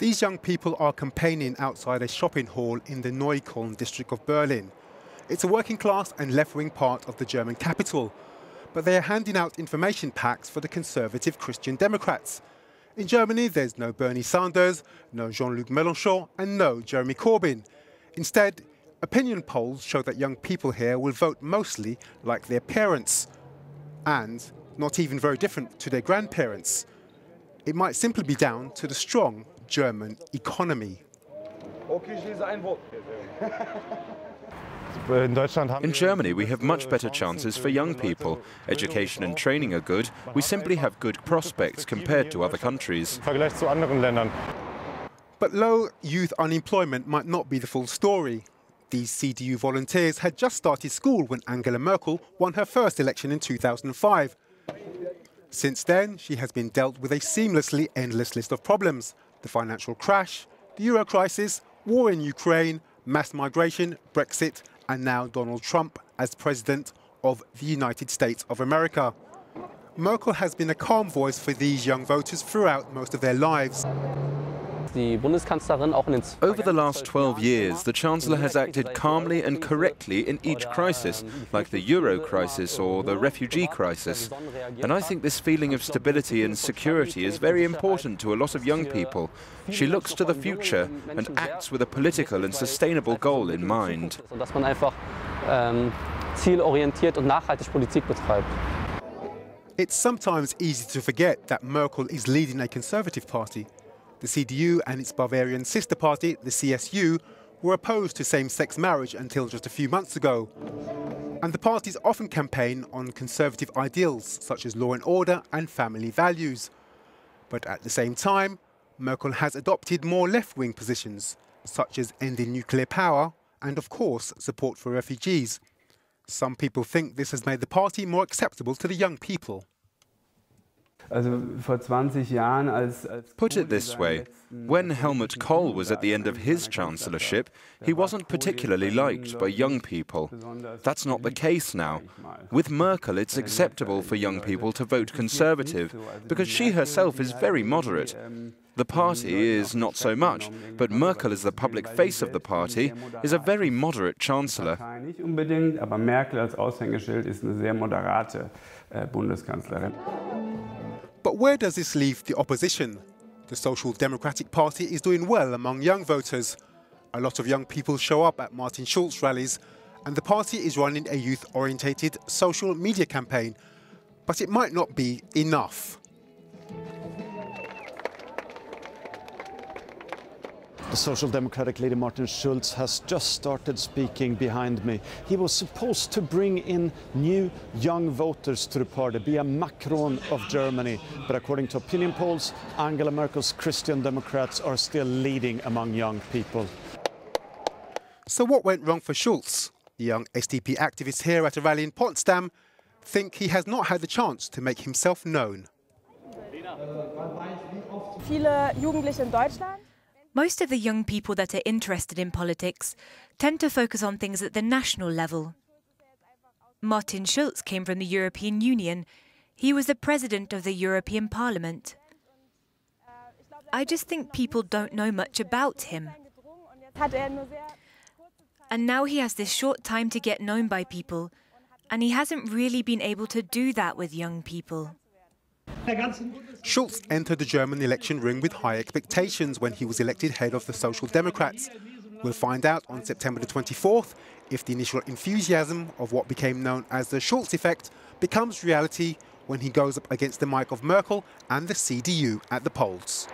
These young people are campaigning outside a shopping hall in the Neukölln district of Berlin. It's a working class and left wing part of the German capital, but they are handing out information packs for the conservative Christian Democrats. In Germany, there's no Bernie Sanders, no Jean Luc Mélenchon, and no Jeremy Corbyn. Instead, opinion polls show that young people here will vote mostly like their parents, and not even very different to their grandparents. It might simply be down to the strong German economy. In Germany, we have much better chances for young people. Education and training are good. We simply have good prospects compared to other countries. But low youth unemployment might not be the full story. These CDU volunteers had just started school when Angela Merkel won her first election in 2005. Since then, she has been dealt with a seamlessly endless list of problems the financial crash, the euro crisis, war in Ukraine, mass migration, Brexit, and now Donald Trump as president of the United States of America. Merkel has been a calm voice for these young voters throughout most of their lives. Over the last 12 years, the Chancellor has acted calmly and correctly in each crisis, like the euro crisis or the refugee crisis. And I think this feeling of stability and security is very important to a lot of young people. She looks to the future and acts with a political and sustainable goal in mind. It's sometimes easy to forget that Merkel is leading a conservative party. The CDU and its Bavarian sister party, the CSU, were opposed to same-sex marriage until just a few months ago. And the parties often campaign on conservative ideals such as law and order and family values. But at the same time, Merkel has adopted more left-wing positions, such as ending nuclear power and, of course, support for refugees. Some people think this has made the party more acceptable to the young people. Put it this way, when Helmut Kohl was at the end of his chancellorship, he wasn't particularly liked by young people. That's not the case now. With Merkel, it's acceptable for young people to vote conservative, because she herself is very moderate. The party is not so much, but Merkel as the public face of the party is a very moderate chancellor. But where does this leave the opposition? The Social Democratic Party is doing well among young voters. A lot of young people show up at Martin Schulz rallies, and the party is running a youth-orientated social media campaign. But it might not be enough. The Social Democratic leader Martin Schulz has just started speaking behind me. He was supposed to bring in new young voters to the party, be a Macron of Germany. But according to opinion polls, Angela Merkel's Christian Democrats are still leading among young people. So what went wrong for Schulz? The young SPD activists here at a rally in Potsdam think he has not had the chance to make himself known. Viele Jugendliche in Deutschland most of the young people that are interested in politics tend to focus on things at the national level. Martin Schulz came from the European Union. He was the president of the European Parliament. I just think people don't know much about him. And now he has this short time to get known by people, and he hasn't really been able to do that with young people. Schulz entered the German election ring with high expectations when he was elected head of the Social Democrats. We'll find out on September the 24th if the initial enthusiasm of what became known as the Schulz effect becomes reality when he goes up against the mic of Merkel and the CDU at the polls.